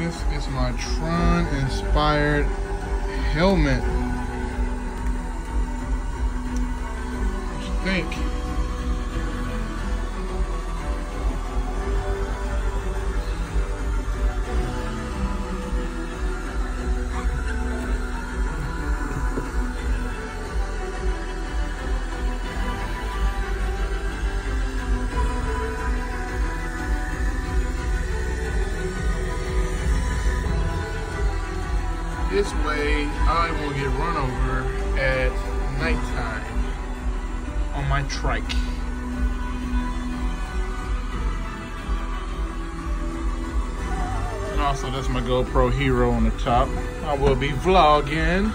This is my Tron inspired helmet. What you think? This way I will get run over at nighttime on my trike. And also that's my GoPro Hero on the top. I will be vlogging